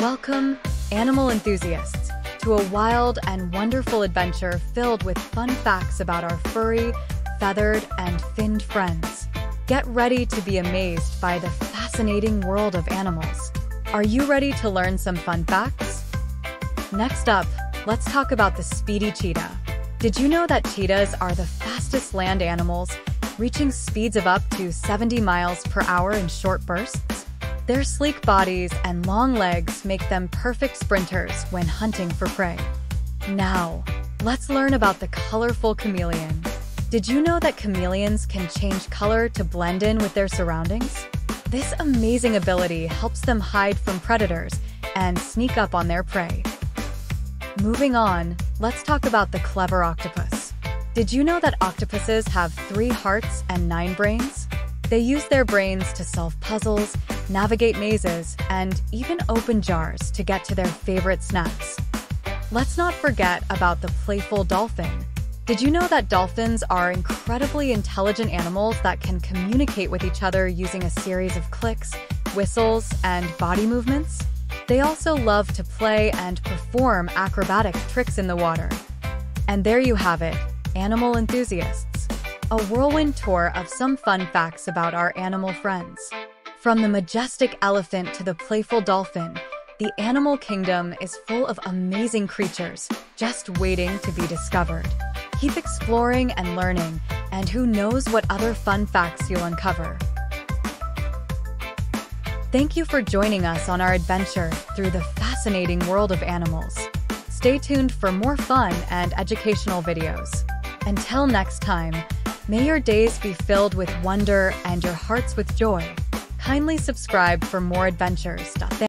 Welcome, animal enthusiasts, to a wild and wonderful adventure filled with fun facts about our furry, feathered, and finned friends. Get ready to be amazed by the fascinating world of animals. Are you ready to learn some fun facts? Next up, let's talk about the speedy cheetah. Did you know that cheetahs are the fastest land animals, reaching speeds of up to 70 miles per hour in short bursts? Their sleek bodies and long legs make them perfect sprinters when hunting for prey. Now, let's learn about the colorful chameleon. Did you know that chameleons can change color to blend in with their surroundings? This amazing ability helps them hide from predators and sneak up on their prey. Moving on, let's talk about the clever octopus. Did you know that octopuses have three hearts and nine brains? They use their brains to solve puzzles, navigate mazes, and even open jars to get to their favorite snacks. Let's not forget about the playful dolphin. Did you know that dolphins are incredibly intelligent animals that can communicate with each other using a series of clicks, whistles, and body movements? They also love to play and perform acrobatic tricks in the water. And there you have it, animal enthusiasts. A whirlwind tour of some fun facts about our animal friends. From the majestic elephant to the playful dolphin, the animal kingdom is full of amazing creatures just waiting to be discovered. Keep exploring and learning, and who knows what other fun facts you'll uncover. Thank you for joining us on our adventure through the fascinating world of animals. Stay tuned for more fun and educational videos. Until next time, May your days be filled with wonder and your hearts with joy. Kindly subscribe for more adventures.